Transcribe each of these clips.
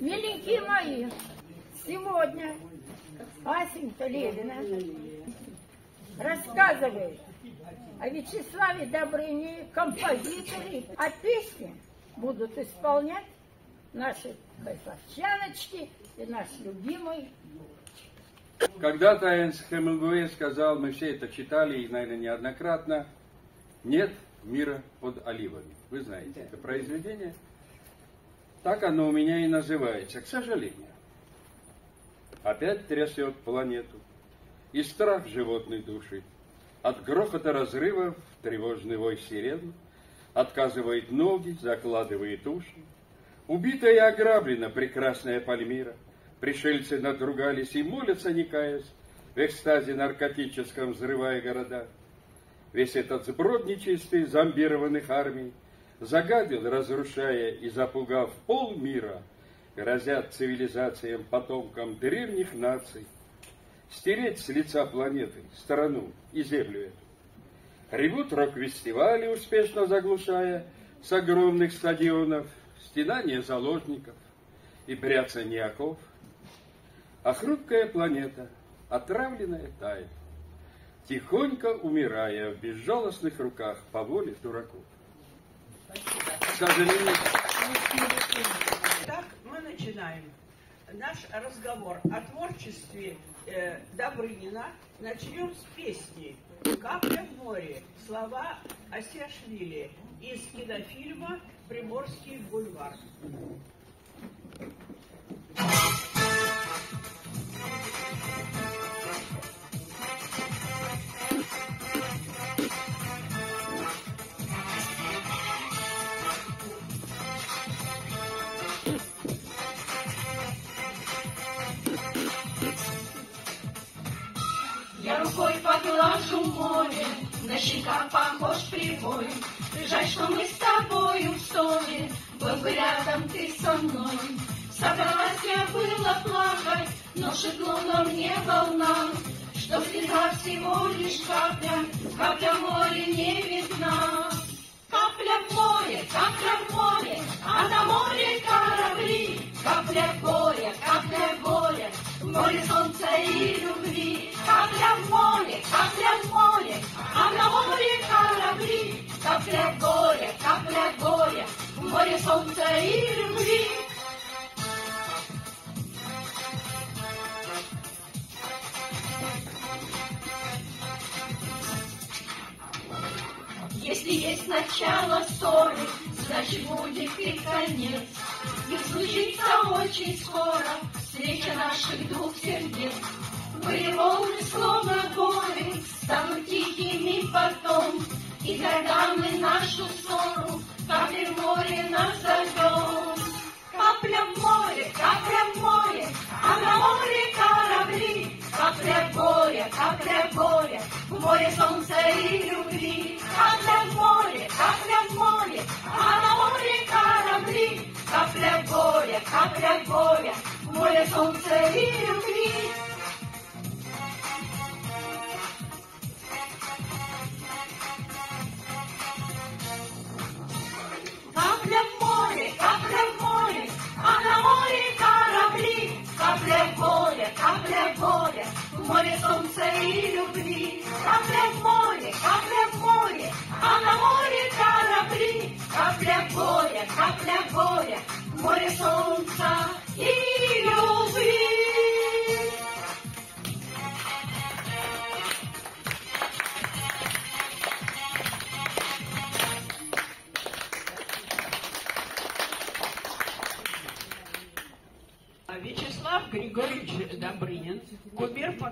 Миленькие мои, сегодня Асенька Левина рассказывает о Вячеславе Добрыне, композиторе, а песни будут исполнять наши харьковчаночки и наш любимый Когда-то Энс Хемингуэй сказал, мы все это читали и, наверное, неоднократно, нет мира под оливами. Вы знаете это произведение? Так оно у меня и называется, к сожалению. Опять трясет планету, и страх животной души. От грохота разрывов тревожный вой сирен, отказывает ноги, закладывает уши. Убита и ограблена прекрасная Пальмира. Пришельцы надругались и молятся, не каясь, в экстазе наркотическом взрывая города. Весь этот сброд нечистый зомбированных армий загадил, разрушая и запугав полмира, грозят цивилизациям, потомкам древних наций, стереть с лица планеты страну и землю эту. Ревут рок-фестивали, успешно заглушая с огромных стадионов стенание заложников и бряцание оков. А хрупкая планета, отравленная тает, тихонько умирая в безжалостных руках по воле дураков. К Так мы начинаем наш разговор о творчестве э, Добрынина. Начнем с песни «Капля в море». Слова Асиашвили из кинофильма «Приморский бульвар». Всего лишь капля, капля море не видна. Горя, капля горя, в море солнца и любви. Капля в море, капля в море, а на море корабли. Капля горя, капля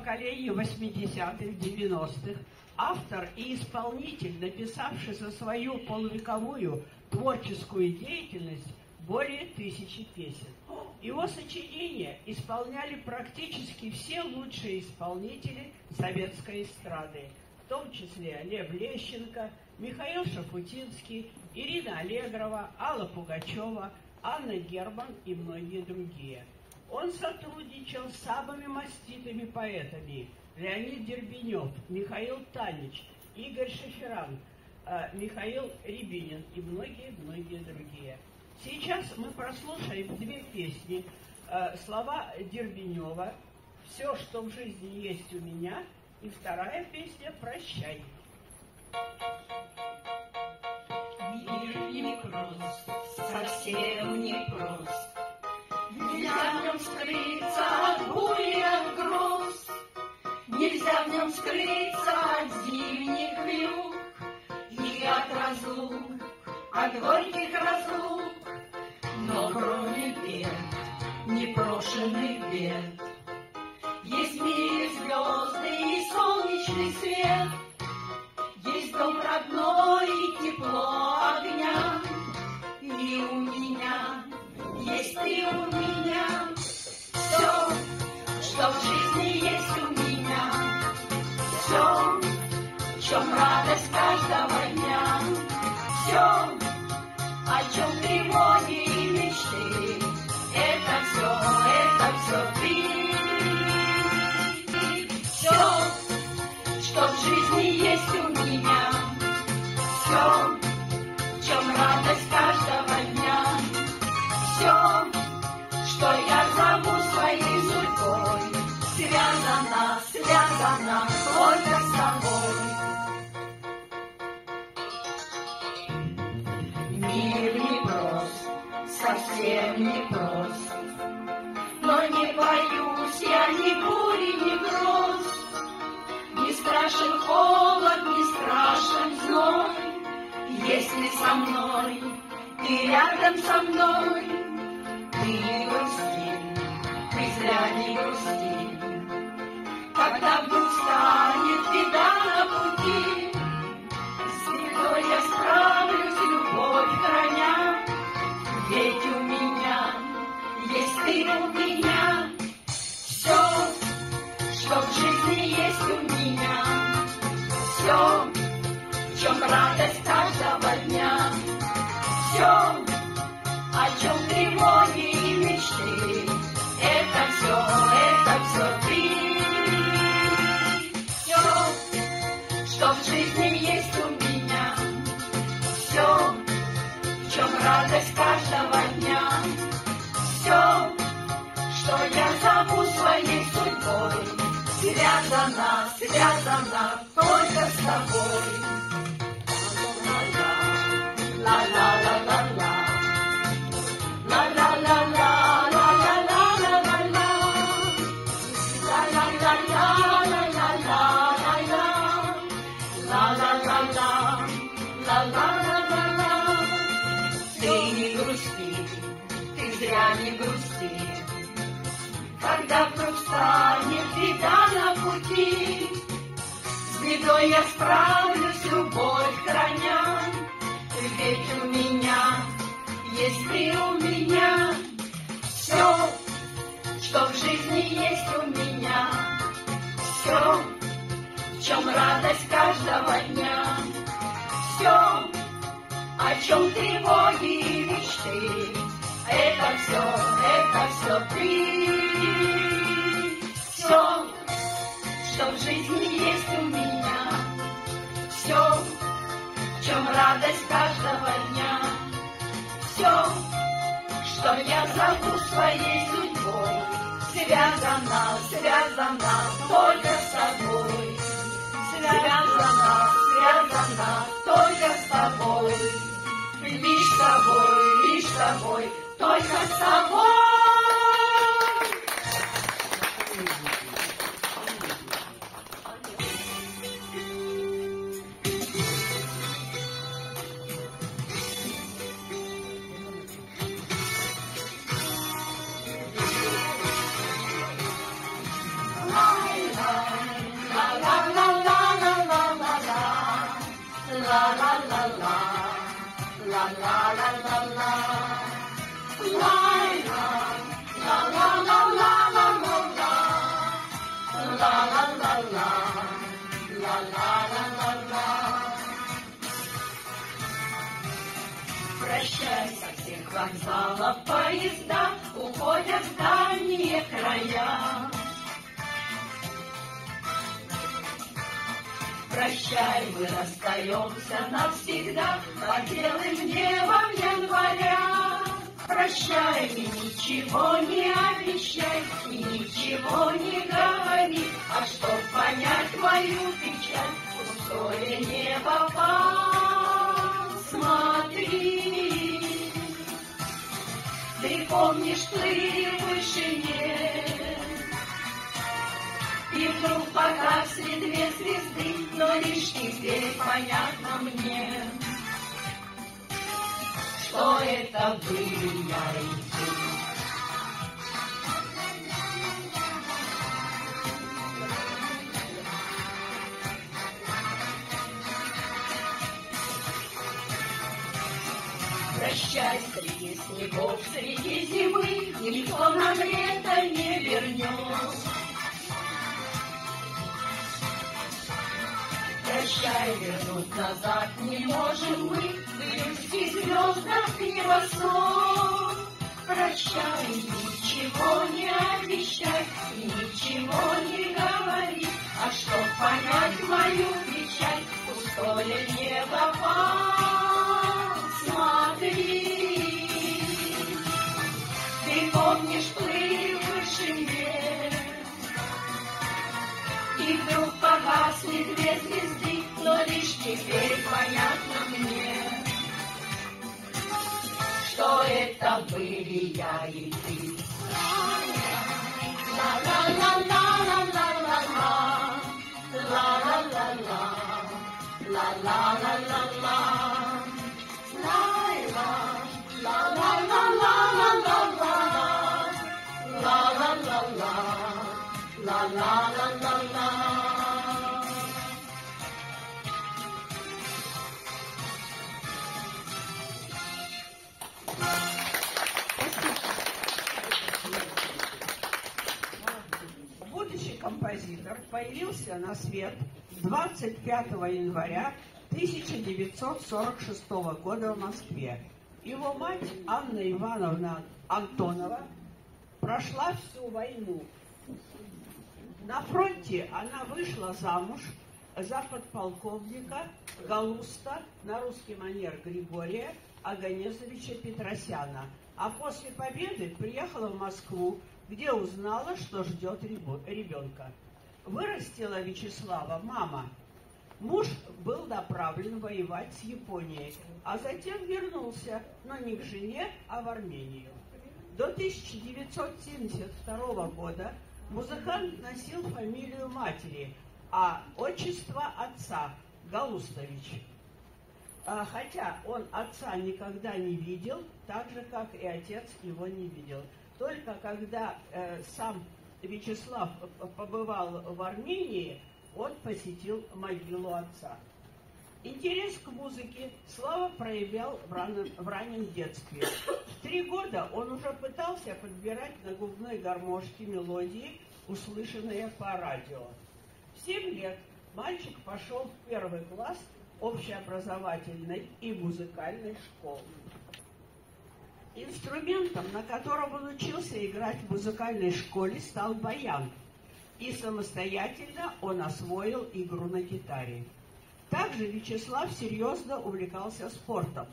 кумир поколения 80-х, 90-х, автор и исполнитель, написавший за свою полувековую творческую деятельность более тысячи песен. Его сочинения исполняли практически все лучшие исполнители советской эстрады, в том числе Лев Лещенко, Михаил Шафутинский, Ирина Аллегрова, Алла Пугачева, Анна Герман и многие другие. Он сотрудничал с самыми маститыми поэтами Леонид Дербенев, Михаил Танич, Игорь Шеферан, э, Михаил Рябинин и многие-многие другие. Сейчас мы прослушаем две песни. Э, Слова Дербенева «Все, что в жизни есть у меня» и вторая песня «Прощай». Мир непрост, совсем непрост. Нельзя в нем скрыться от бури, от гроз. Нельзя в нем скрыться от зимних вьюг и от разлук, от горьких разлук. Но кроме бед, непрошенных бед, есть в мире звезды и солнечный свет, есть дом родной и тепло огня, и у меня есть ты у меня. Все, что в жизни есть у меня, все, в чем радость каждого дня, все, о чем тревоги и мечты, это все, это все ты. Все, что в жизни есть у меня, все, в чем радость Если со мной, ты рядом со мной. Ты не грусти, ты зря не грусти, Когда вдруг станет беда на пути, С бедой я справлюсь, любовь храня, Ведь у меня есть ты у меня. Все, что в жизни есть у меня, все, чем радость каждого дня, все, о чем тревоги и мечты, это все, это все Когда вдруг станет беда на пути, С бедой я справлюсь, любовь храня, Ведь у меня есть ты у меня. Все, что в жизни есть у меня, Все, в чем радость каждого дня, Все, о чем тревоги и мечты, это все, это все ты. Все, что в жизни есть у меня, все, чем радость каждого дня, все, что я зову своей судьбой, связана, связана только с тобой. Связана, связана только с тобой. Лишь с тобой, лишь с тобой, только с вокзалов поезда уходят в дальние края. Прощай, мы расстаемся навсегда под белым небом января. Прощай и ничего не обещай, и ничего не говори, а чтоб понять твою печаль, пустое небо посмотри. Ты помнишь, плыли в вышине, и вдруг погасли две звезды, но лишь теперь понятно мне, что это были я и ты. Прощай, снегов, среди зимы, Никто нам лето не вернет. Прощай, вернуть назад не можем мы, Вылезти звездах небосвод. Прощай, ничего не обещай, и ничего не говори, А чтоб понять мою печаль, пустое небо посмотри. Погасли две звезды, но лишь теперь понятно мне, что это были я и ты. Ла-ла-ла-ла-ла-ла-ла-ла, ла-ла-ла-ла, ла-ла-ла-ла-ла, ла-ла, ла-ла-ла-ла-ла-ла-ла, появился на свет 25 января 1946 года в Москве. Его мать Анна Ивановна Антонова прошла всю войну. На фронте она вышла замуж за подполковника Галуста на русский манер Григория Аганезовича Петросяна. А после победы приехала в Москву, где узнала, что ждет ребенка. Вырастила Вячеслава мама. Муж был направлен воевать с Японией, а затем вернулся, но не к жене, а в Армению. До 1972 года музыкант носил фамилию матери, а отчество отца Галустович. А, Хотя он отца никогда не видел, так же, как и отец его не видел. Только когда э, сам Вячеслав побывал в Армении, он посетил могилу отца. Интерес к музыке Слава проявлял в раннем, в раннем детстве. В три года он уже пытался подбирать на губной гармошке мелодии, услышанные по радио. В семь лет мальчик пошел в первый класс общеобразовательной и музыкальной школы. Инструментом, на котором он учился играть в музыкальной школе, стал баян. И самостоятельно он освоил игру на гитаре. Также Вячеслав серьезно увлекался спортом.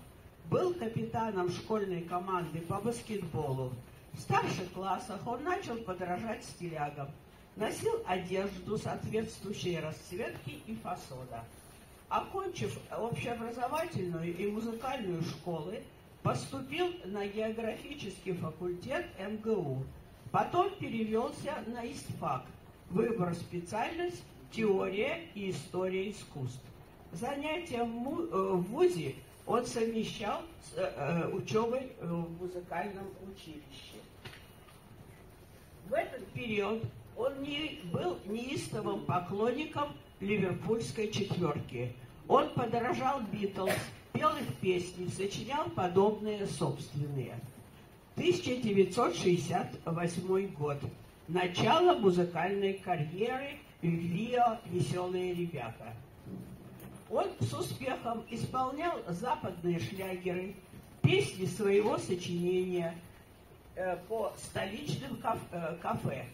Был капитаном школьной команды по баскетболу. В старших классах он начал подражать стилягам. Носил одежду соответствующей расцветки и фасона. Окончив общеобразовательную и музыкальную школы, поступил на географический факультет МГУ. Потом перевелся на ИСТФАК. Выбор специальность теория и история искусств. Занятия в, э, ВУЗе он совмещал с э, э, учебой в музыкальном училище. В этот период он не, был неистовым поклонником ливерпульской четверки. Он подражал Битлз, пел их песни, сочинял подобные собственные. 1968 год. Начало музыкальной карьеры Рио «Веселые ребята». Он с успехом исполнял западные шлягеры, песни своего сочинения э, по столичным каф- э, кафе.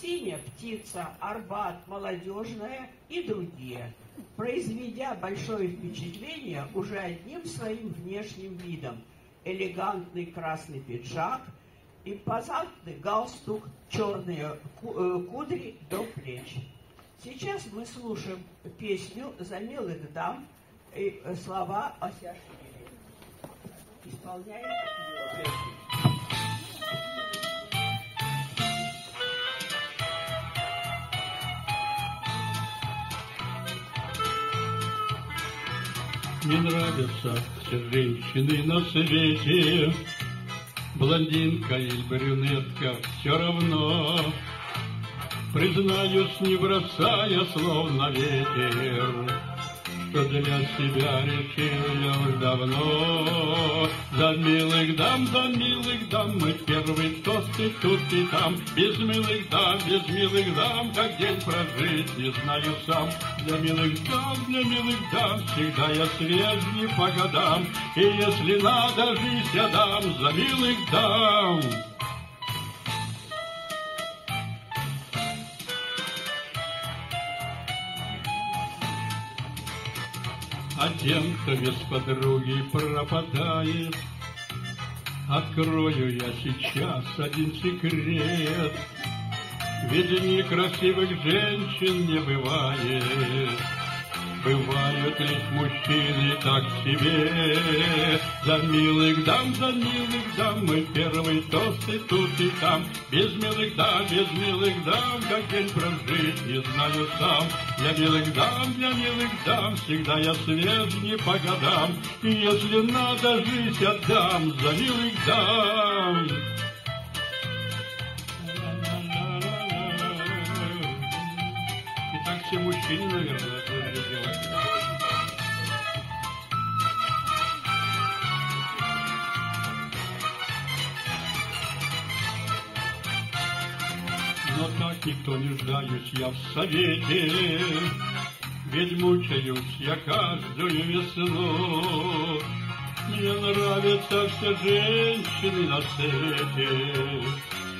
«Синяя птица», «Арбат», «Молодежная» и другие, произведя большое впечатление уже одним своим внешним видом. элегантный красный пиджак, импозантный галстук, черные э, кудри до плеч. Сейчас мы слушаем песню «За милых дам» и э, слова Ася Швили. Исполняет Не нравятся все женщины на свете, Блондинка или брюнетка все равно. Признаюсь, не бросая слов на ветер, Что для себя решил давно. За милых дам, за милых дам, мы первый тост и тут и там. Без милых дам, без милых дам, как день прожить, не знаю сам. Для милых дам, для милых дам, всегда я свеж не по годам. И если надо, жизнь я дам за милых дам. А тем, кто без подруги пропадает, Открою я сейчас один секрет. Ведь некрасивых женщин не бывает, Бывают лишь мужчины так себе. За милых дам, за милых дам, мы первый тост и тут и там. Без милых дам, без милых дам, как день прожить, не знаю сам. Для милых дам, для милых дам, всегда я свеж не по годам. И если надо, жизнь отдам за милых дам. И так все мужчины, наверное, Но так никто не нуждаюсь я в совете, Ведь мучаюсь я каждую весну. Мне нравятся все женщины на свете,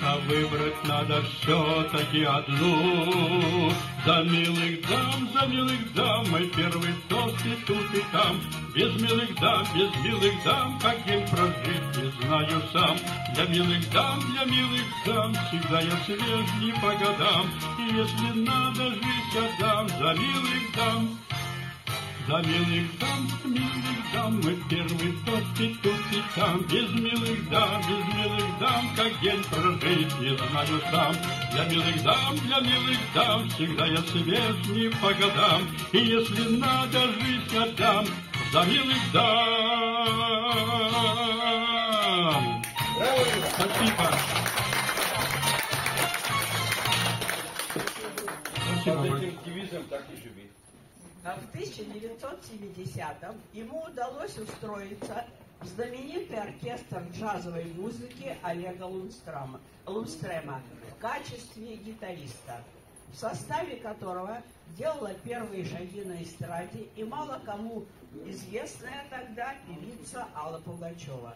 А выбрать надо все-таки одну. За милых дам, за милых дам, мой первый тост и тут и там. Без милых дам, без милых дам, как день прожить, не знаю сам. Для милых дам, для милых дам, всегда я свеж не по годам. И если надо, жизнь отдам за милых дам. За милых дам, милых дам, мы первый тост и тут и там. Без милых дам, без милых дам, как день прожить, не знаю сам. Для милых дам, для милых дам, всегда я свеж не по годам. И если надо, жизнь отдам за милых дам. Спасибо. Спасибо. Под этим девизом так и живи. А В 1970-м ему удалось устроиться в знаменитый оркестр джазовой музыки Олега Лунстрема, Лунстрема в качестве гитариста, в составе которого делала первые шаги на эстраде и мало кому известная тогда певица Алла Пугачева.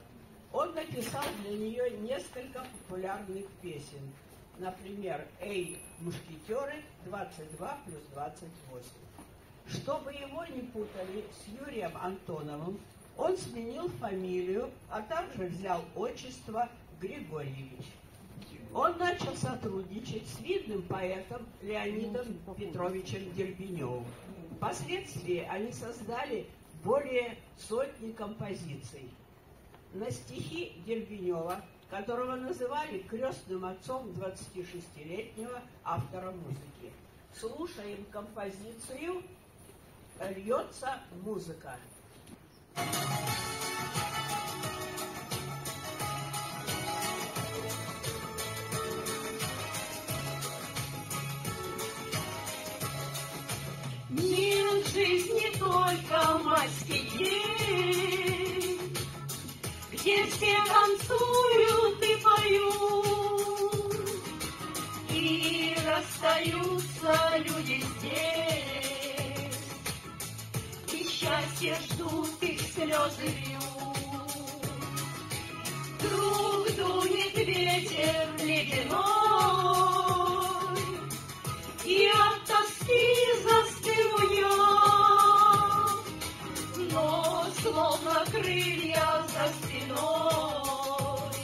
Он написал для нее несколько популярных песен. Например, «Эй, мушкетеры, 22 плюс 28». Чтобы его не путали с Юрием Антоновым, он сменил фамилию, а также взял отчество Григорьевич. Он начал сотрудничать с видным поэтом Леонидом Петровичем Дербеневым. Впоследствии они создали более сотни композиций. На стихи Дербенева, которого называли крестным отцом 26-летнего автора музыки, слушаем композицию «Льется музыка». Нет в жизни только майский день, Где все танцуют и поют, И расстаются люди здесь, счастье ждут, и слезы льют. Вдруг дунет ветер ледяной, и от тоски застыну я, но словно крылья за спиной.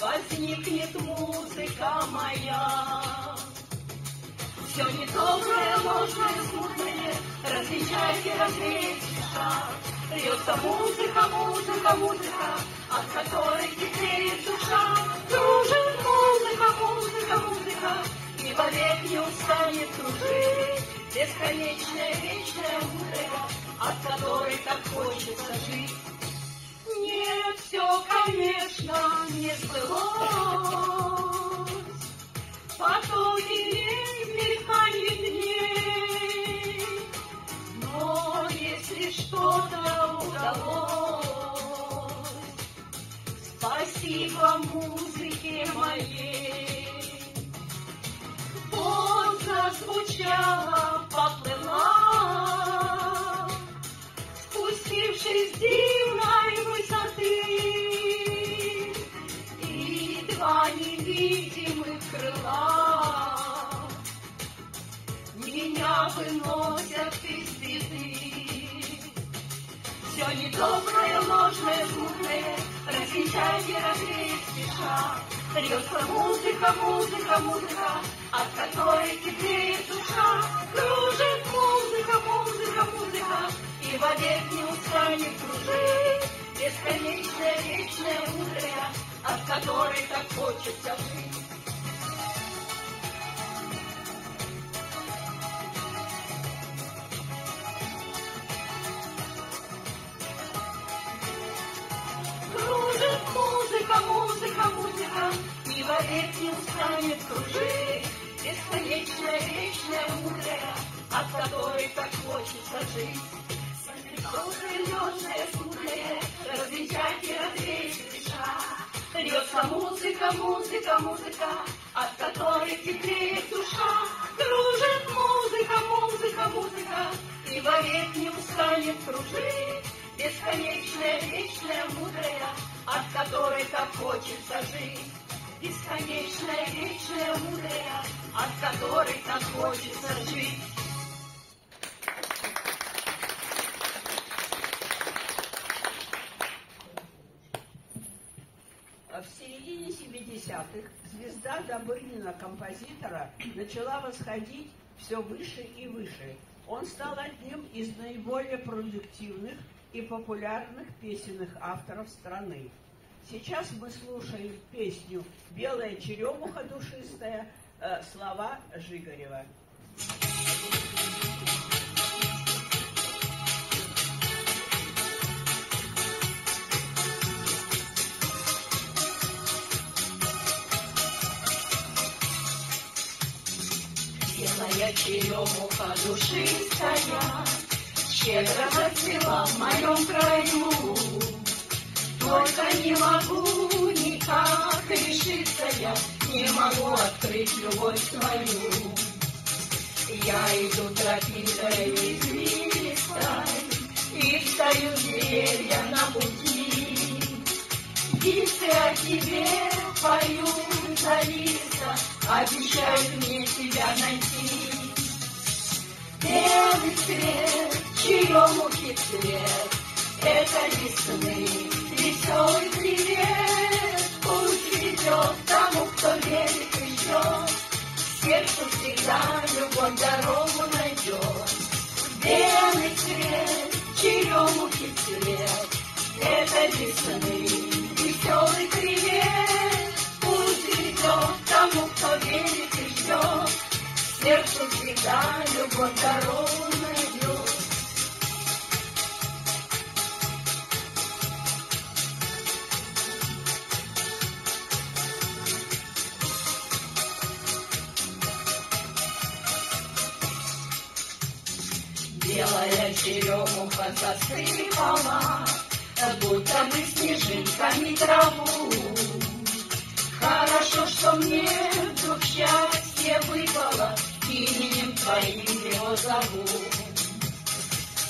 Возникнет музыка моя. Все недоброе, ложное, смутное, различайте, развеять шаг. Льется музыка, музыка, музыка, от которой теплеет душа. Кружит музыка, музыка, музыка, и вовек не устанет кружить. Бесконечная, вечная мудрая, от которой так хочется жить. Нет, все, конечно, не сбылось. Потом дней, спасибо музыке моей. Поздно звучала, поплыла, спустившись дивной высоты, и два невидимых крыла меня выносят из беды. Все недоброе, ложное, смутное, различайте, развеять спеша. Льется музыка, музыка, музыка, от которой теплеет душа. Кружит музыка, музыка, музыка, и вовек не устанет кружить. Бесконечная, вечная, мудрая, от которой так хочется жить. Музыка, музыка, музыка, и вовек не устанет кружить. Бесконечная, вечная, мудрая, от которой так хочется жить. Доброе, лёжное, смутное, различать и развеять греша. Льется музыка, музыка, музыка, от которой теплеет душа. Кружит музыка, музыка, музыка, и вовек не устанет кружить. Бесконечная, вечная, мудрая, от которой так хочется жить. Бесконечная, вечная, мудрая, от которой так хочется жить. В середине 70-х звезда Добрынина, композитора, начала восходить все выше и выше. Он стал одним из наиболее продуктивных и популярных песенных авторов страны. Сейчас мы слушаем песню «Белая черемуха душистая», э, слова Жигарева. Белая черемуха душистая, Щедро зацвела в моем краю. Только не могу никак решиться я, Не могу открыть любовь свою. Я иду тропинкой извилистой, И встаю деревья на пути. Птицы о тебе поют зависа, Обещают мне тебя найти. Белый цвет, черемухи цвет, Это весны, веселый привет. Пусть ведет тому, кто верит и ждет, Сердцу всегда любовь дорогу найдет. Белый цвет, черемухи цвет, Это весны, веселый привет. Пусть ведет тому, кто верит и ждет, Сердцу всегда любовь дорогу засыпала, Будто бы снежинками траву. Хорошо, что мне вдруг счастье выпало, Именем твоим его зову.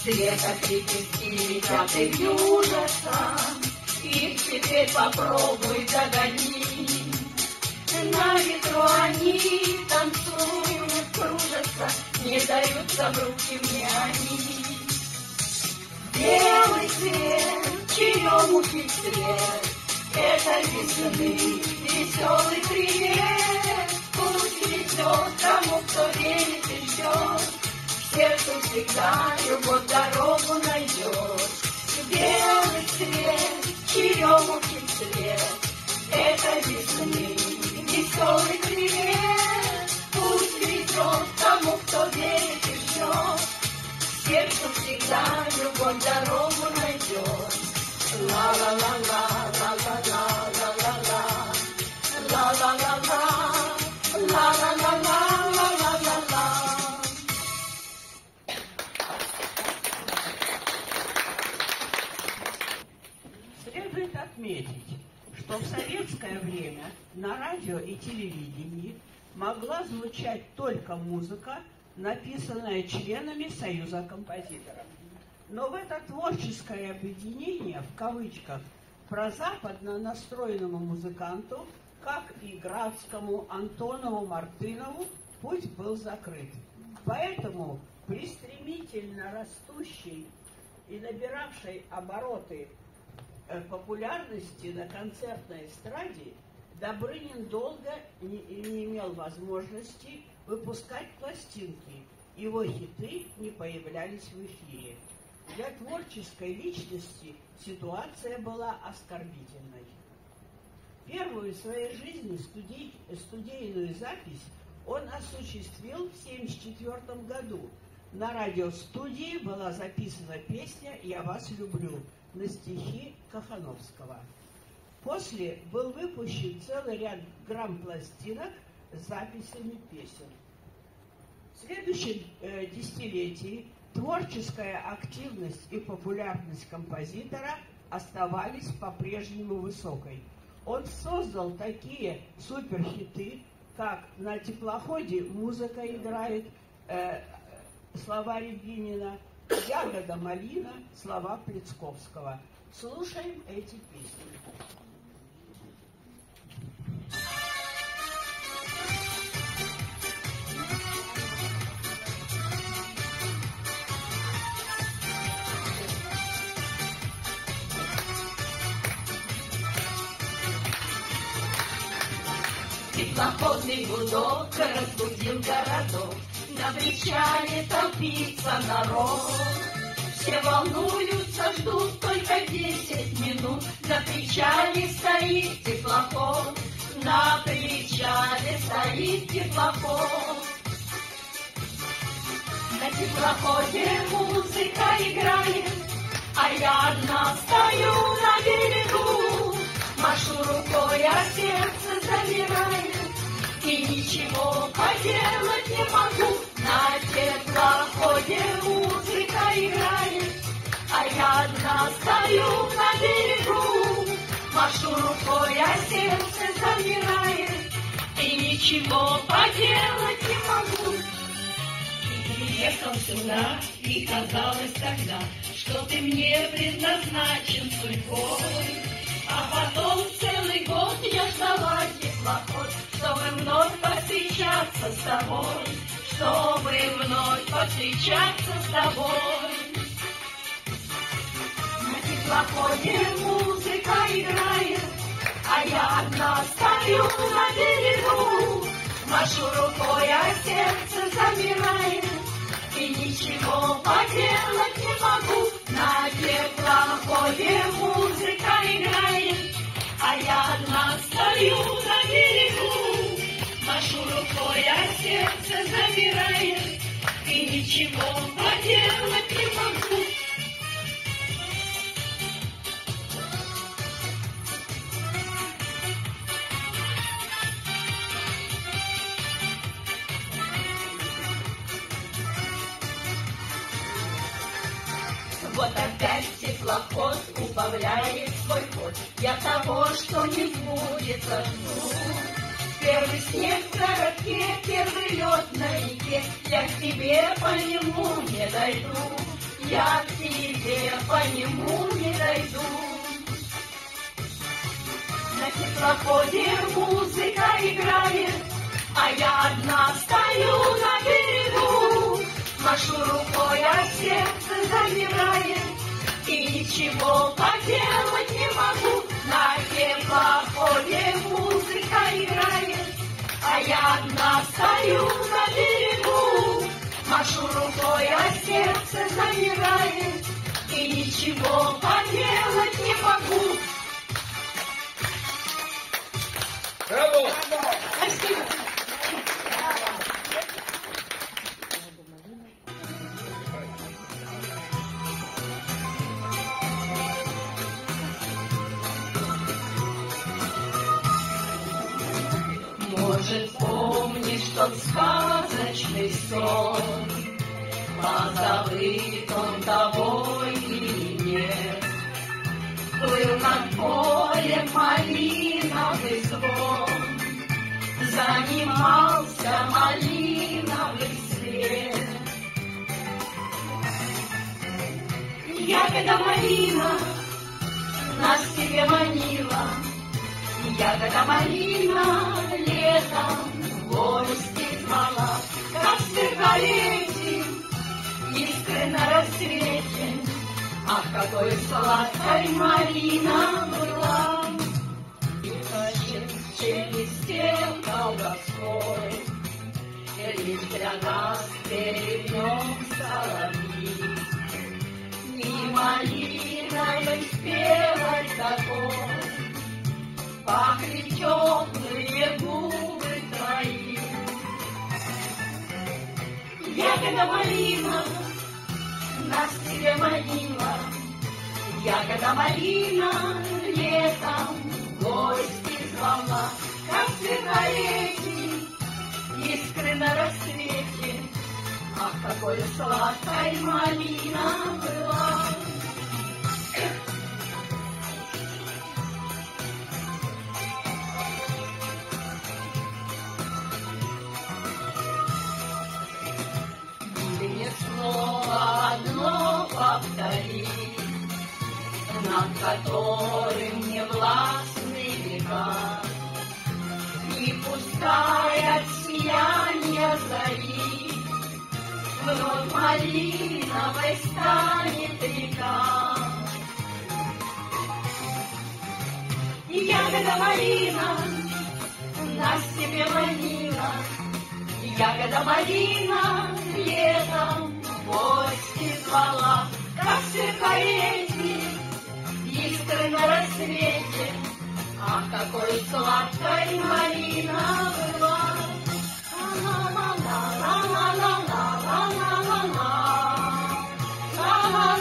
Света припустили летят и вьюжатся, Их теперь попробуй догони. На ветру они танцуют, кружатся, Не даются в руки мне они. Белый цвет, черемухи цвет, это весны веселый привет. Пусть ведет тому, кто верит и ждет, в сердце всегда любовь дорогу найдет. Белый цвет, черемухи цвет, это весны веселый привет. Пусть ведет тому, кто верит и ждет, сердцу всегда любовь дорогу найдет. Ла-ла-ла-ла, ла-ла-ла-ла-ла-ла, ла-ла-ла-ла, ла-ла-ла-ла-ла-ла-ла. Следует отметить, что в советское время на радио и телевидении могла звучать только музыка, написанная членами Союза композиторов. Но в это творческое объединение, в кавычках, прозападно настроенному музыканту, как и графскому Антонову Мартынову, путь был закрыт. Поэтому при стремительно растущей и набиравшей обороты э, популярности на концертной эстраде Добрынин долго не, не имел возможности выпускать пластинки. Его хиты не появлялись в эфире. Для творческой личности ситуация была оскорбительной. Первую в своей жизни студий, студийную запись он осуществил в 1974 году. На радиостудии была записана песня «Я вас люблю» на стихи Кахановского. После был выпущен целый ряд грамм-пластинок с записями песен. В следующем э, десятилетии творческая активность и популярность композитора оставались по-прежнему высокой. Он создал такие суперхиты, как «На теплоходе музыка играет», э, слова Регинина, «Ягода малина», слова Плецковского. Слушаем эти песни. Теплоходный гудок разбудил городок, На причале толпится народ. Все волнуются, ждут только десять минут, На причале стоит теплоход, На причале стоит теплоход. На теплоходе музыка играет, А я одна стою на берегу, Машу рукой, а сердце замирает, И ничего поделать не могу. На теплоходе музыка играет, А я одна стою на берегу, Машу рукой, а сердце замирает, И ничего поделать не могу. приехал сюда, и казалось тогда, что ты мне предназначен судьбой. А потом целый год я ждала теплоход, чтобы вновь повстречаться с тобой, чтобы вновь повстречаться с тобой. На теплоходе музыка играет, а я одна стою на берегу, машу рукой, а сердце замирает, и ничего поделать не могу. На теплоходе музыка играет, а я одна стою на берегу. Машу рукой, а сердце замирает, и ничего поделать не могу. Вот опять теплоход убавляет свой ход. Я того, что не сбудется, жду. Первый снег в городке, первый лед на реке. Я к тебе по нему не дойду. Я к тебе по нему не дойду. На теплоходе музыка играет, а я одна стою на берегу. Машу рукой, а сердце замирает, и ничего поделать не могу. На теплоходе музыка играет, а я одна стою на берегу. Машу рукой, а сердце замирает, и ничего поделать не могу. Браво! Спасибо. Может, помнишь тот сказочный сон, Позабыт он тобой или нет? Был над полем малиновый звон, Занимался малиновый свет. Ягода малина нас к себе манила, Ягода малина летом в гости звала, Как сверкали искры на рассвете. Ах, какой сладкой малина была! И качет шелестел колдовской, И лишь для нас переднем соловьи. И Ягода малина нас тебе манила, Ягода малина летом гости звала, Как светлолетний искры на рассвете. Ах, какой сладкой малина была! Одно повтори, Над которым не властны века. И пускай от сияния зари Вновь малиновой станет река. Ягода малина нас тебе манила, Ягода малина летом в гости звала, Как сверкаете искры на рассвете. Ах, какой сладкой малина была! Браво,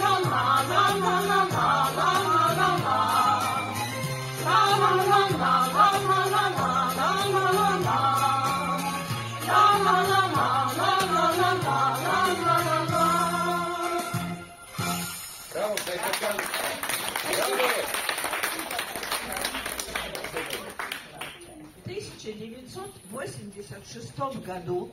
Кайфакан! Браво! В 1986 году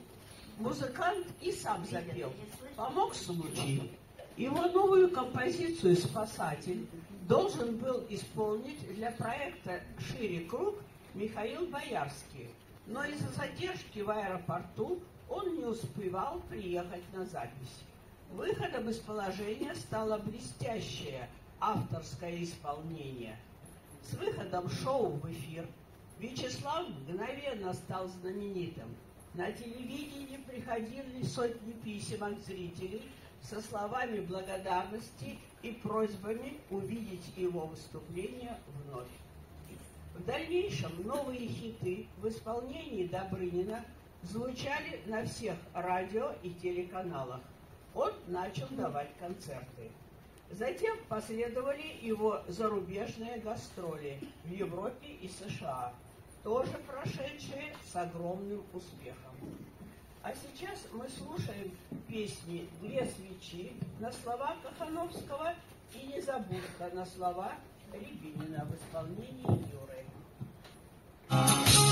музыкант и сам запел «Помог случай». Его новую композицию «Спасатель» должен был исполнить для проекта «Шире круг» Михаил Боярский. Но из-за задержки в аэропорту он не успевал приехать на запись. Выходом из положения стало блестящее авторское исполнение. С выходом шоу в эфир Вячеслав мгновенно стал знаменитым. На телевидении приходили сотни писем от зрителей со словами благодарности и просьбами увидеть его выступление вновь. В дальнейшем новые хиты в исполнении Добрынина звучали на всех радио и телеканалах. Он начал давать концерты. Затем последовали его зарубежные гастроли в Европе и США, тоже прошедшие с огромным успехом. А сейчас мы слушаем песни «Две свечи» на слова Кахановского и «Незабудка» на слова Рябинина в исполнении Юры. Год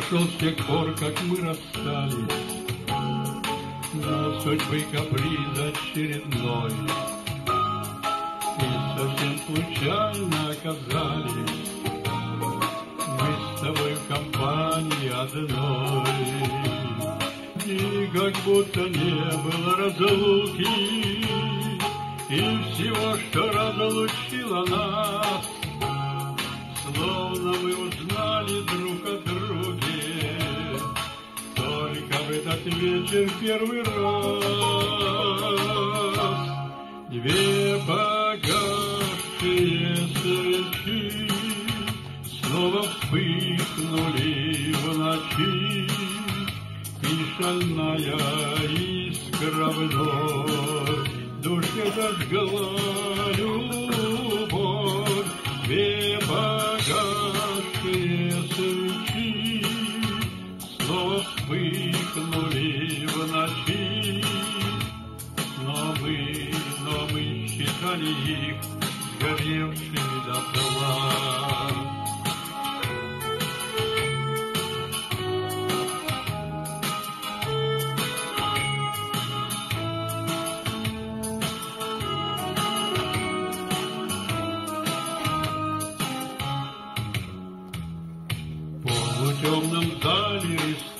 прошел с тех пор, как мы расстались, Но судьбы каприза очередной. И совсем случайно оказались мы с тобой в компании одной. И как будто не было разлуки, И всего, что разлучило нас, Словно мы узнали друг о друге, Только в этот вечер первый раз. Две погасшие свечи Снова вспыхнули в ночи, И шальная искра вновь душе зажгла любовь. Две погасшие свечи Снова вспыхнули в ночи, Но мы, но мы считали их горевшими дотла. В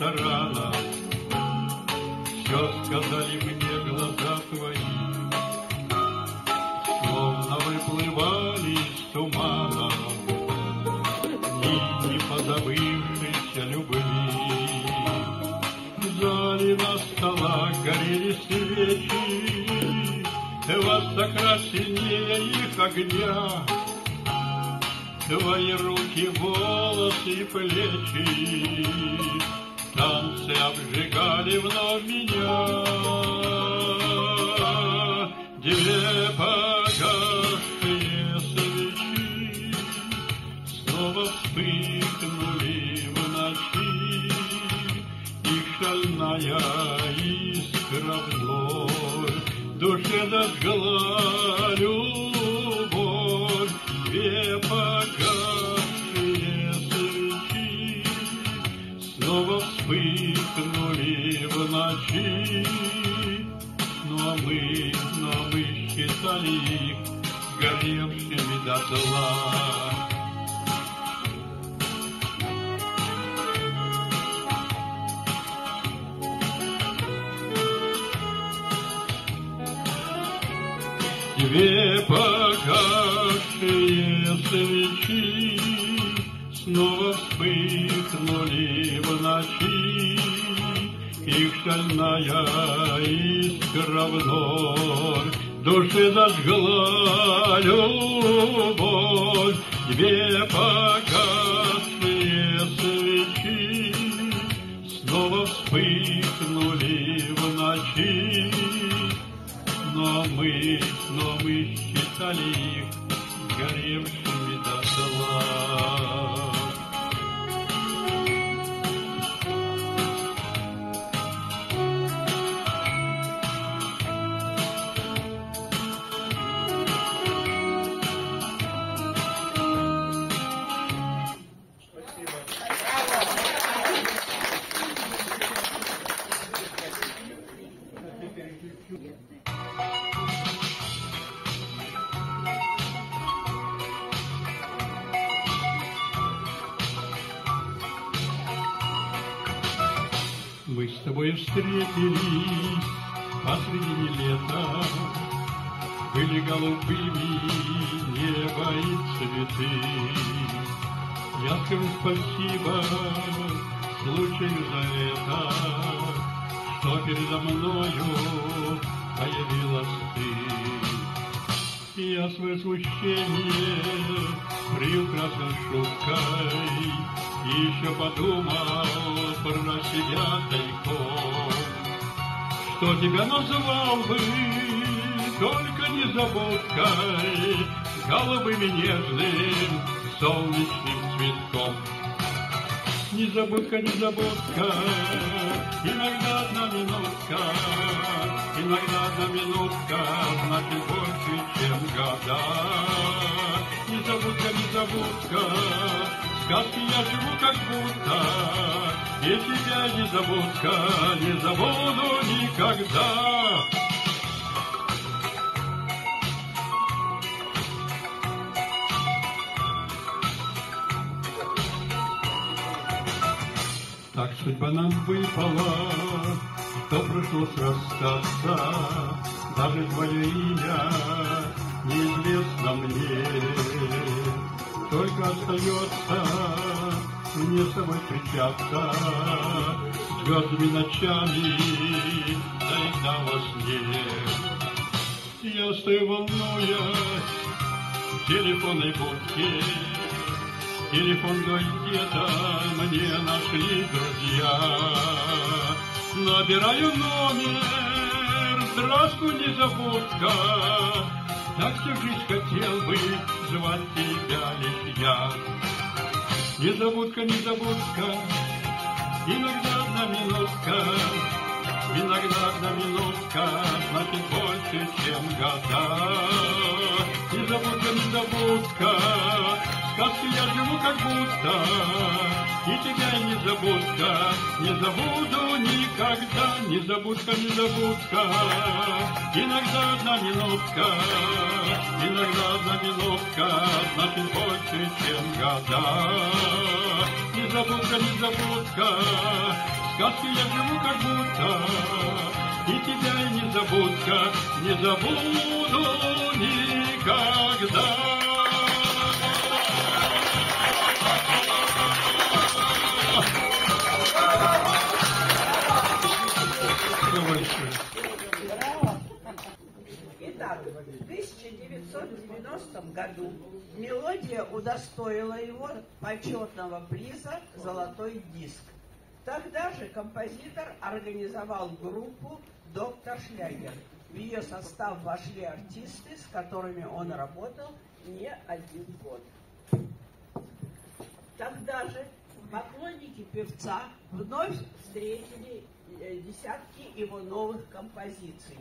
ресторана Все сказали мне глаза твои Словно выплывали из тумана. Дни непозабывшейся любви. В зале на столах горели свечи. Два красивее их огня. Твои руки, волосы и плечи Танцы обжигали вновь меня Две погасшие свечи Снова вспыхнули в ночи. И шальная искра вновь Душе зажгла ночи Но мы, но мы считали их Горевшими дотла Две Их шальная искра вновь в Душе зажгла любовь Две погасшие Мы с тобой встретились посредине лета, Были голубыми небо и цветы. Я скажу спасибо случаю за это, Что передо мною появилась ты. И я свое смущение приукрасил шуткой, И еще подумал про себя тайком, Что тебя назвал бы только незабудкой, Голубым и нежным солнечным цветком. Незабудка, незабудка, иногда одна минутка, иногда одна минутка, значит больше, чем года. Незабудка, незабудка, в сказке я живу как будто, и тебя, незабудка, не забуду никогда. Судьба нам выпала, то пришлось расстаться, Даже твое имя неизвестно мне. Только остается мне с тобой встречаться Звездными ночами, да иногда во сне. Я стою волнуясь телефонной будке, Телефон где-то мне нашли друзья. Набираю номер, здравствуй, незабудка, Так всю жизнь хотел бы звать тебя лишь я. Незабудка, незабудка, иногда одна минутка, Иногда одна минутка значит больше, чем года. Незабудка, незабудка, сказке я живу как будто, И тебя не забудка, не забуду никогда. Незабудка, незабудка, иногда одна минутка, Иногда одна минутка значит больше, чем года. Незабудка, незабудка, сказке я живу как будто, И тебя не забудка, не забуду никогда. Итак, в 1990 году мелодия удостоила его почетного приза «Золотой диск». Тогда же композитор организовал группу «Доктор Шлягер». В ее состав вошли артисты, с которыми он работал не один год. Тогда же поклонники певца вновь встретили э, десятки его новых композиций.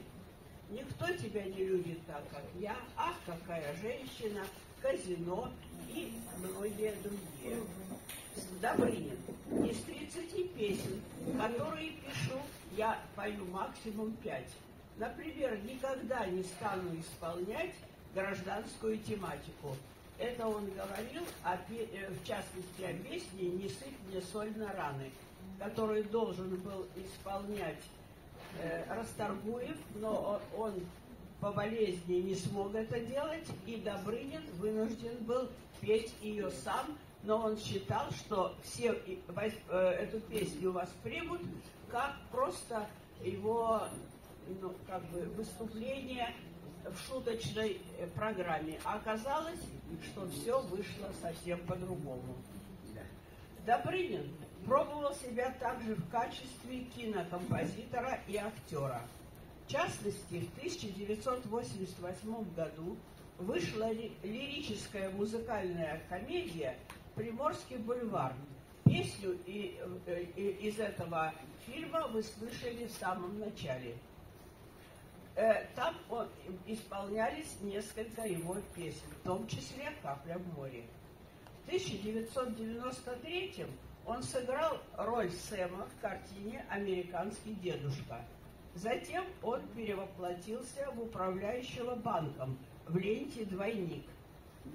Никто тебя не любит так, как я, ах, какая женщина, казино и многие другие. Добрынин. Из 30 песен, которые пишу, я пою максимум 5. Например, никогда не стану исполнять гражданскую тематику. Это он говорил, о, пе- э, в частности, о песне «Не сыпь мне соль на раны», которую должен был исполнять э, Расторгуев, но он по болезни не смог это делать, и Добрынин вынужден был петь ее сам, но он считал, что все э, эту песню воспримут как просто его ну, как бы выступление в шуточной э, программе. А оказалось, что все вышло совсем по-другому. Добрынин пробовал себя также в качестве кинокомпозитора и актера. В частности, в 1988 году вышла ли- лирическая музыкальная комедия «Приморский бульвар». Песню э, и- из этого фильма вы слышали в самом начале. Э, Там он- исполнялись несколько его песен, в том числе «Капля в море». В 1993 он сыграл роль Сэма в картине «Американский дедушка». Затем он перевоплотился в управляющего банком в ленте «Двойник».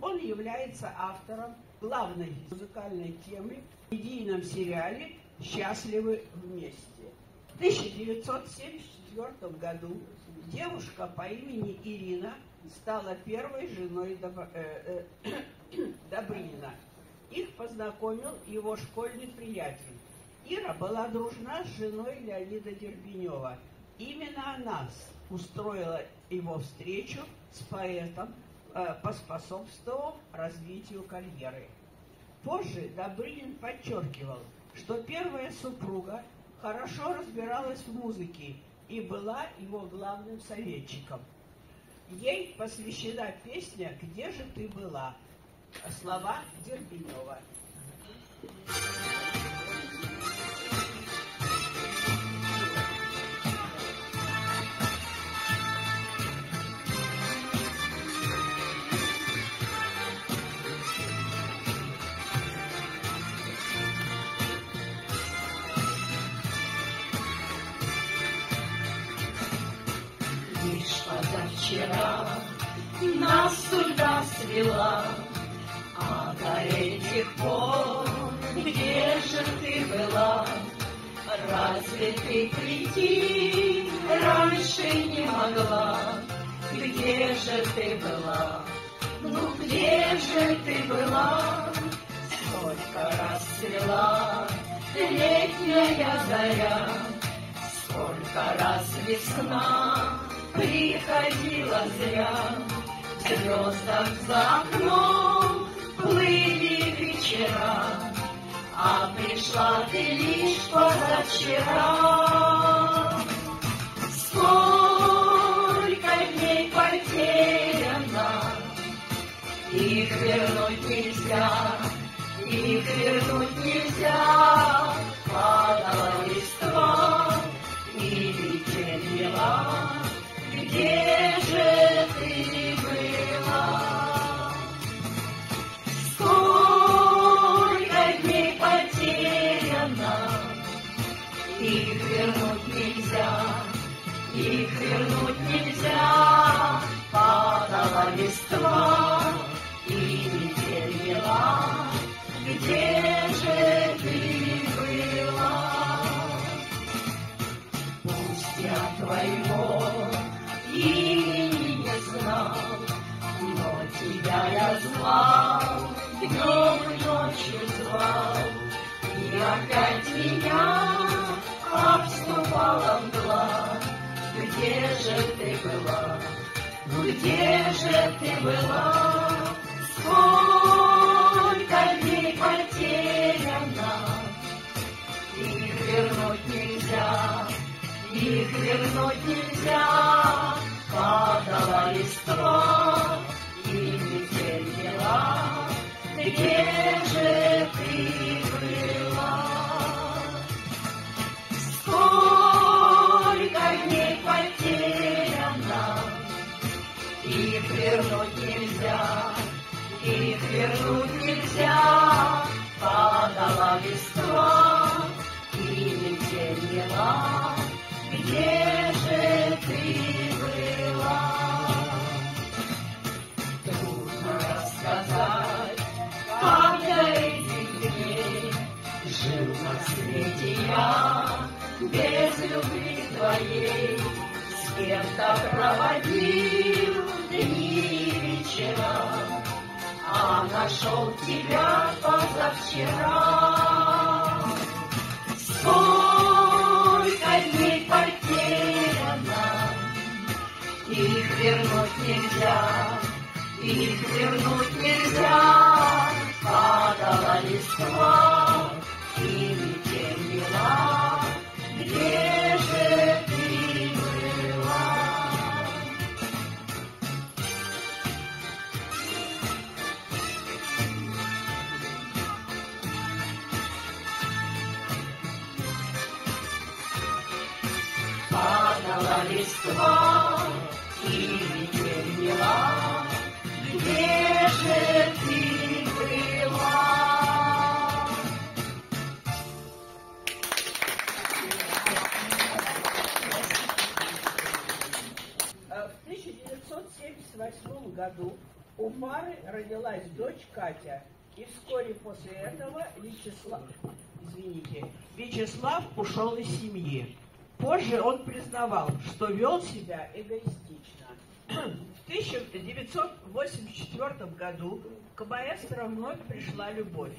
Он является автором главной музыкальной темы в медийном сериале «Счастливы вместе». В 1974 году девушка по имени Ирина стала первой женой Доб- э, э, Добрынина. Их познакомил его школьный приятель. Ира была дружна с женой Леонида Дербенева. Именно она устроила его встречу с поэтом, поспособствовав развитию карьеры. Позже Добрынин подчеркивал, что первая супруга хорошо разбиралась в музыке и была его главным советчиком. Ей посвящена песня «Где же ты была?» Слова Дербенева. Лишь свела, А этих пор где же ты была? Разве ты прийти раньше не могла? Где же ты была? Ну где же ты была? Сколько раз цвела летняя заря, Сколько раз весна приходила зря, звездах за окном плыли вечера, А пришла ты лишь позавчера. Сколько дней потеряно, их вернуть нельзя, их вернуть нельзя. Падала листва и летела, где же ты Падала листва и метель мела, где же ты была? Пусть я твоего имени не знал, но тебя я звал, днем и ночью звал, и опять меня обступала мгла. Где же ты была? Где же ты была? Сколько дней потеряно, их вернуть нельзя, их вернуть нельзя. Падала листва и метель мела, где же ты вернуть нельзя, их вернуть нельзя. Падала листва и метель мела, где же ты была? Трудно рассказать, как до этих дней жил на свете я без любви твоей, кем-то проводил дни вечера, а нашел тебя позавчера. Сколько дней потеряно, их вернуть нельзя, их вернуть нельзя. Падала листва и метель мела, 1978 году у пары родилась дочь Катя, и вскоре после этого Вячеслав, ушел из семьи. Позже он признавал, что вел себя эгоистично. В 1984 году к маэстро вновь пришла любовь.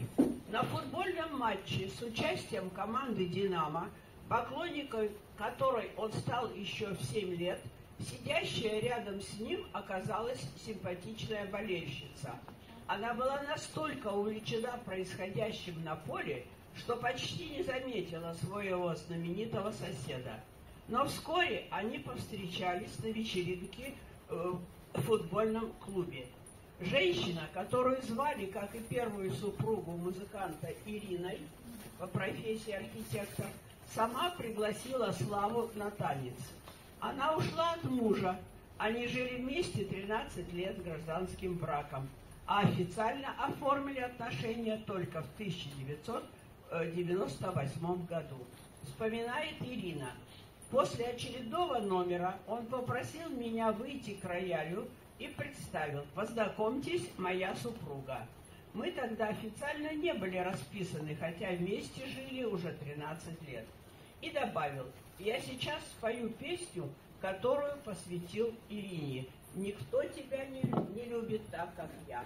На футбольном матче с участием команды «Динамо», поклонником которой он стал еще в 7 лет, сидящая рядом с ним оказалась симпатичная болельщица. Она была настолько увлечена происходящим на поле, что почти не заметила своего знаменитого соседа. Но вскоре они повстречались на вечеринке э, в футбольном клубе. Женщина, которую звали, как и первую супругу музыканта Ириной, по профессии архитектор, сама пригласила Славу на танец. Она ушла от мужа. Они жили вместе 13 лет гражданским браком, а официально оформили отношения только в 1998 году. Вспоминает Ирина. После очередного номера он попросил меня выйти к роялю и представил, познакомьтесь, моя супруга. Мы тогда официально не были расписаны, хотя вместе жили уже 13 лет. и добавил, я сейчас спою песню, которую посвятил Ирине. Никто тебя не, не любит так, как я.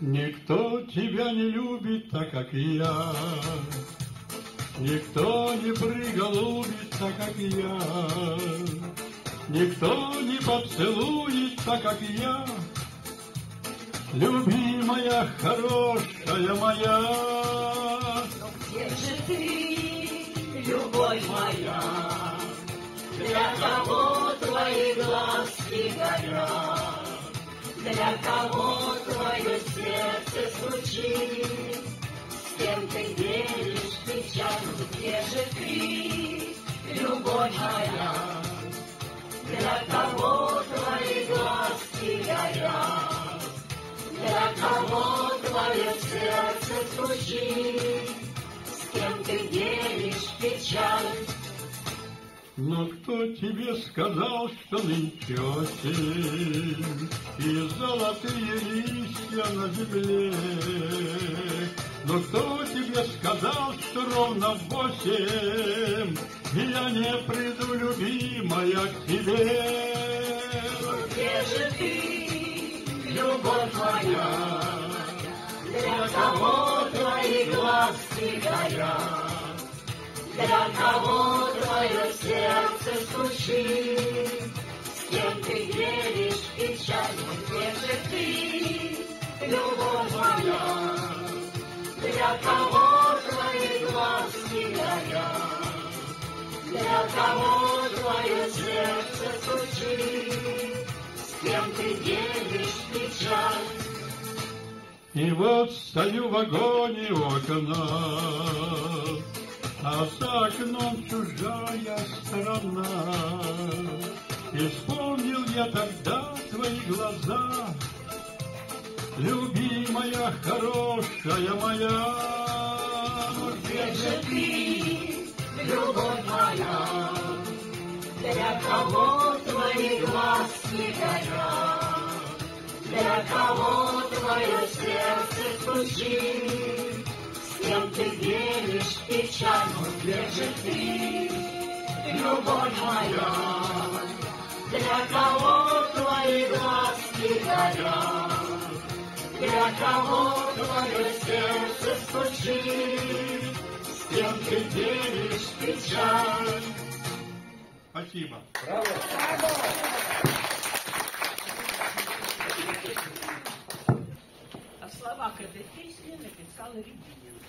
Никто тебя не любит так, как я. Никто не приголубит так, как я. Никто не поцелует так, как я. Любимая, хорошая моя. Где же ты, любовь моя? Для кого твои глазки горят? Для кого твое сердце стучит? С кем ты веришь печаль? Где же ты, любовь моя? Для кого твои глазки горят? Для кого твое сердце стучит? С кем ты делишь печаль? Но кто тебе сказал, что нынче осень И золотые листья на земле? Но кто тебе сказал, что ровно в восемь я не приду, любимая, к тебе? Где же ты, любовь моя? Для кого твои глазки горят? Для кого твое сердце стучит? С кем ты делишь печаль? Где же ты, любовь моя? Для кого твои глазки горят? Для кого твое сердце стучит? С кем ты делишь печаль? И вот стою в у окна, А за окном чужая страна. И вспомнил я тогда твои глаза, Любимая, хорошая моя. Где же ты, любовь моя? Для кого твои глазки горят? Для кого твое сердце стучит? С кем ты делишь печаль? Где же ты, любовь моя? Для кого твои глазки горят? Для кого твое сердце стучит? С кем ты делишь печаль? Спасибо. А слова к этой песне написал Рябинин.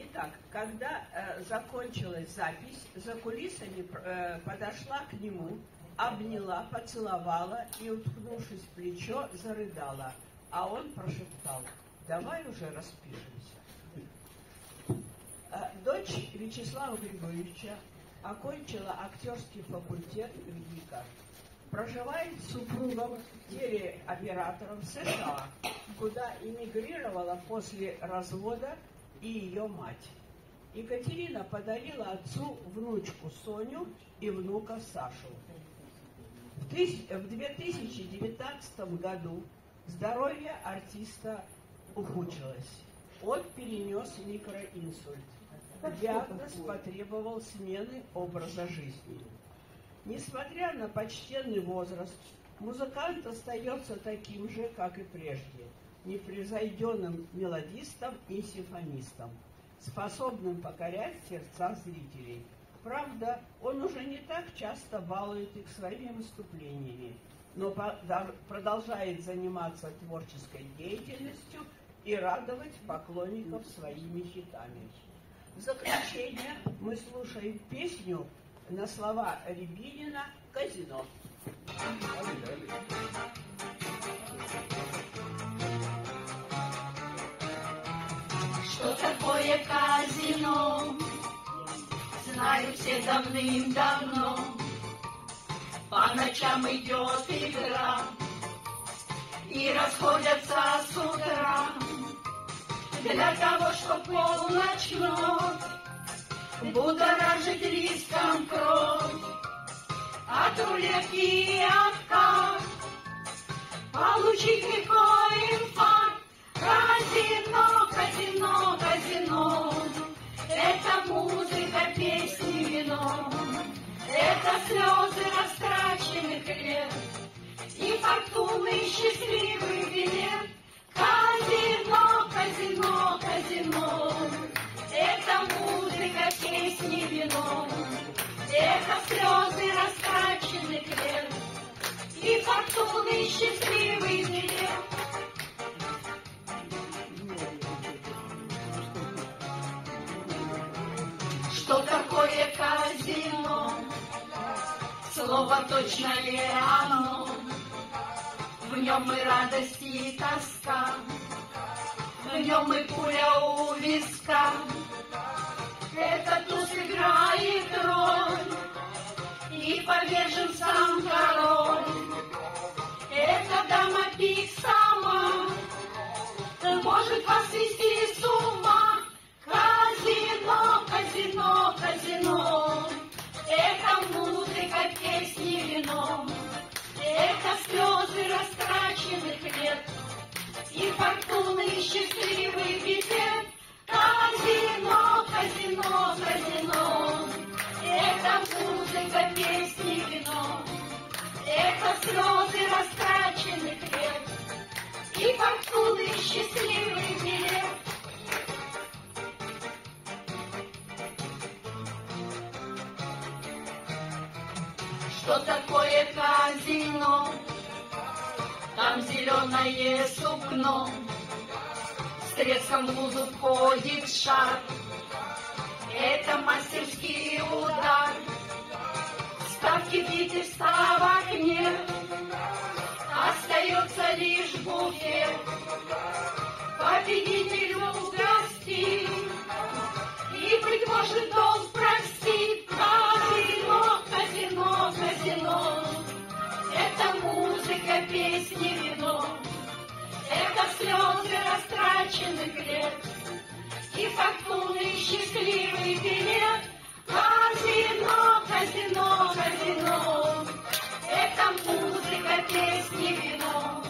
Итак, когда э, закончилась запись, за кулисами э, подошла к нему, обняла, поцеловала и, уткнувшись в плечо, зарыдала. А он прошептал, давай уже распишемся. Э, Дочь Вячеслава Григорьевича окончила актерский факультет в ГИКа. Проживает с супругом телеоператором США, куда эмигрировала после развода и ее мать. Екатерина подарила отцу внучку Соню и внука Сашу. В тыс- в 2019 году здоровье артиста ухудшилось. Он перенес микроинсульт. Диагноз потребовал смены образа жизни. Несмотря на почтенный возраст, музыкант остается таким же, как и прежде, непревзойденным мелодистом и симфонистом, способным покорять сердца зрителей. Правда, он уже не так часто балует их своими выступлениями, но продолжает заниматься творческой деятельностью и радовать поклонников своими хитами. В заключение мы слушаем песню на слова Рябинина «Казино». Что такое казино? Знают все давным-давно. По ночам идет игра, И расходятся с утра для того, чтоб полночь вновь будоражить риском кровь от рулетки и от карт. Получить легко инфаркт. Казино, казино, казино. Это музыка, песни, вино. Это слезы растраченных лет И фортуны счастливый точно ли оно? В нем и радость, и тоска, В нем и пуля у виска. Это туз играет роль, И повержен сам король. Это дама пик сама, Может вас свести с ума. Казино, казино, казино. Это музыка, песни. Это слезы растраченных лет И фортуны счастливый билет. Казино, казино, казино. Это музыка, песни, вино. Это слезы растраченных лет И фортуны счастливый билет. Что такое казино? Там зеленое сукно, С треском в лузу входит шар. Это мастерский удар. Ставки видишь, ставок нет. Остается лишь буфет. Победителю угостить. И, быть музыка, песни, вино. Это слезы растраченных лет. И фортуны счастливый билет. Казино, казино, казино. Это музыка, песни, вино.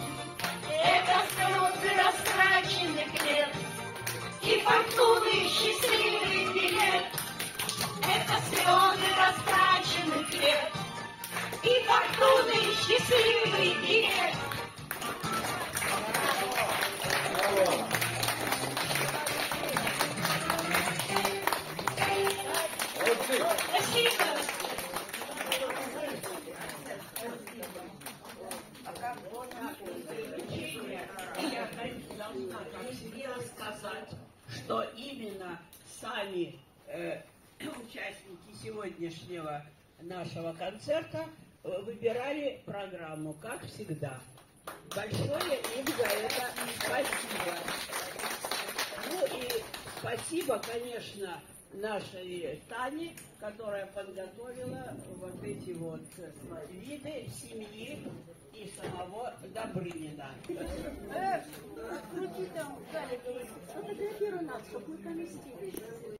Это слезы растраченных лет. И фортуны счастливый билет. Это слезы растраченных лет. И фортуны счастливый билет. Спасибо. Должна как себе рассказать, что именно сами э, участники сегодняшнего нашего концерта выбирали программу, как всегда. Большое им за это спасибо. Ну и спасибо, конечно, нашей Тане, которая подготовила вот эти вот виды семьи и самого Добрынина. Э, крути там, Галя говорит, фотографируй нас, чтобы мы поместились.